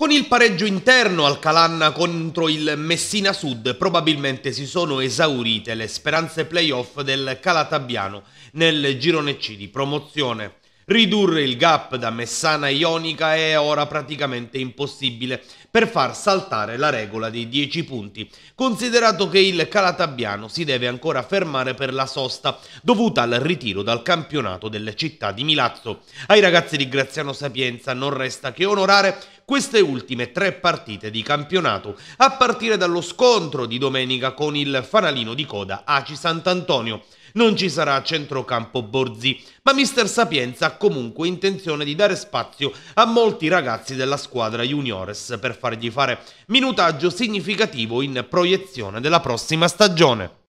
Con il pareggio interno al Calanna contro il Messina Sud probabilmente si sono esaurite le speranze playoff del Calatabiano nel girone C di promozione. Ridurre il gap da Messana Ionica è ora praticamente impossibile per far saltare la regola dei 10 punti, considerato che il Calatabiano si deve ancora fermare per la sosta dovuta al ritiro dal campionato delle città di Milazzo. Ai ragazzi di Graziano Sapienza non resta che onorare queste ultime tre partite di campionato, a partire dallo scontro di domenica con il fanalino di coda Aci Sant'Antonio. Non ci sarà centrocampo Borzi, ma mister Sapienza ha comunque intenzione di dare spazio a molti ragazzi della squadra juniores per fargli fare minutaggio significativo in proiezione della prossima stagione.